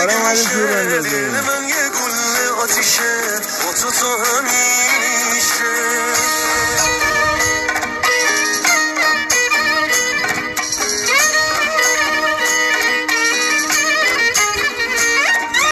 دوباره اومدیم تور بندازیم. من یه گل آتیشه.